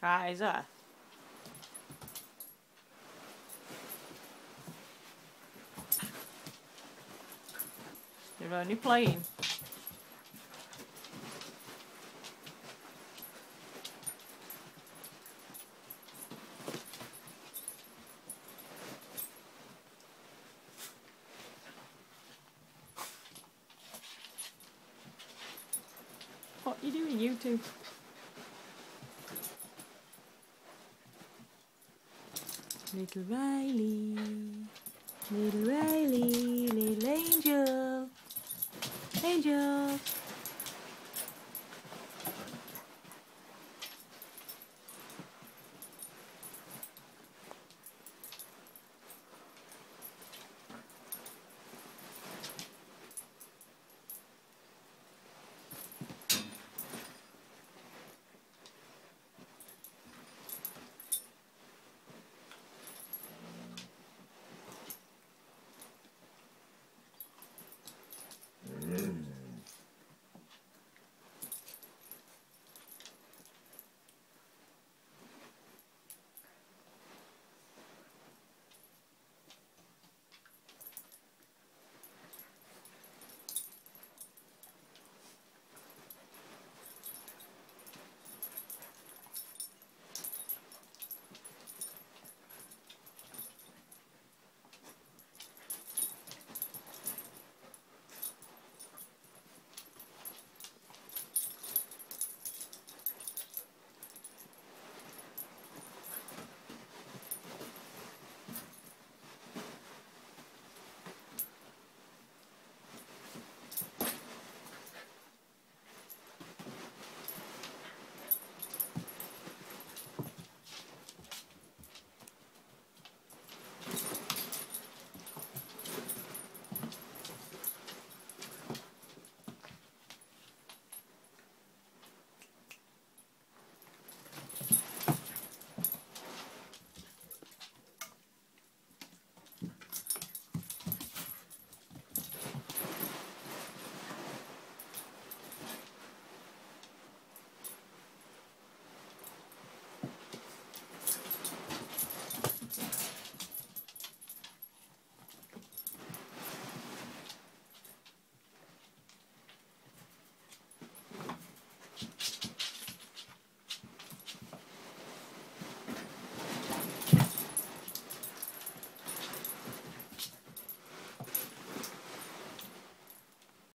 Kaiser. Uh, You're only playing. What are you doing, you two? Little Riley, little Riley, little angel, angel.